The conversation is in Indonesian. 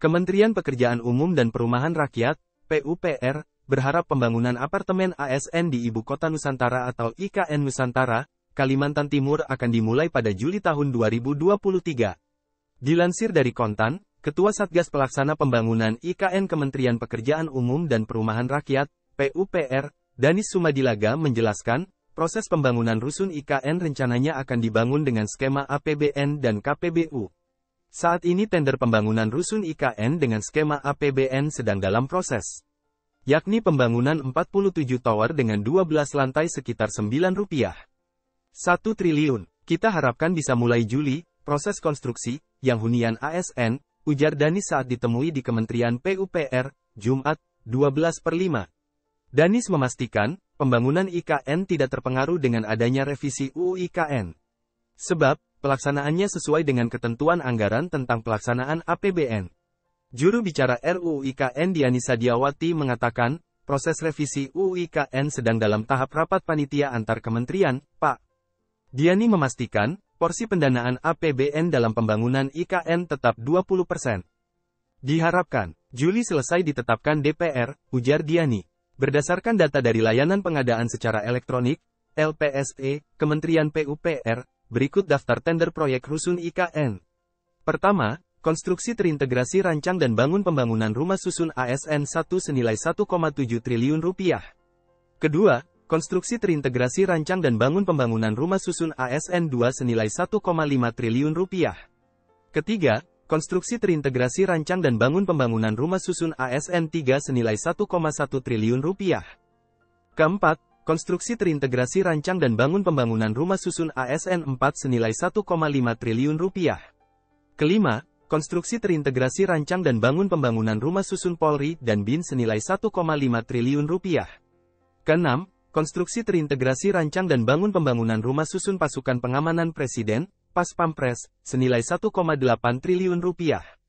Kementerian Pekerjaan Umum dan Perumahan Rakyat, PUPR, berharap pembangunan apartemen ASN di Ibu Kota Nusantara atau IKN Nusantara, Kalimantan Timur akan dimulai pada Juli tahun 2023. Dilansir dari Kontan, Ketua Satgas Pelaksana Pembangunan IKN Kementerian Pekerjaan Umum dan Perumahan Rakyat, PUPR, Danis Sumadilaga menjelaskan, proses pembangunan rusun IKN rencananya akan dibangun dengan skema APBN dan KPBU. Saat ini tender pembangunan rusun IKN dengan skema APBN sedang dalam proses. Yakni pembangunan 47 tower dengan 12 lantai sekitar 9 rupiah. 1 triliun. Kita harapkan bisa mulai Juli, proses konstruksi, yang hunian ASN, ujar Danis saat ditemui di Kementerian PUPR, Jumat, 12 per 5. Danis memastikan, pembangunan IKN tidak terpengaruh dengan adanya revisi UU IKN. Sebab, pelaksanaannya sesuai dengan ketentuan anggaran tentang pelaksanaan APBN. Juru bicara RUU IKN Diani Sadiawati mengatakan, proses revisi UU IKN sedang dalam tahap rapat panitia antar kementerian, Pak. Diani memastikan, porsi pendanaan APBN dalam pembangunan IKN tetap 20%. Diharapkan, Juli selesai ditetapkan DPR, ujar Diani. Berdasarkan data dari Layanan Pengadaan Secara Elektronik, LPSE, Kementerian PUPR, berikut daftar tender proyek Rusun IKN. Pertama, konstruksi terintegrasi rancang dan bangun pembangunan rumah susun ASN 1 senilai 1,7 triliun rupiah. Kedua, konstruksi terintegrasi rancang dan bangun pembangunan rumah susun ASN 2 senilai 1,5 triliun rupiah. Ketiga, konstruksi terintegrasi rancang dan bangun pembangunan rumah susun ASN 3 senilai 1,1 triliun rupiah. Keempat, konstruksi terintegrasi rancang dan bangun pembangunan rumah susun ASN 4 senilai 1,5 triliun rupiah. Kelima, konstruksi terintegrasi rancang dan bangun pembangunan rumah susun Polri dan BIN senilai 1,5 triliun rupiah. Keenam, konstruksi terintegrasi rancang dan bangun pembangunan rumah susun pasukan pengamanan presiden, Pas Pampres, senilai 1,8 triliun rupiah.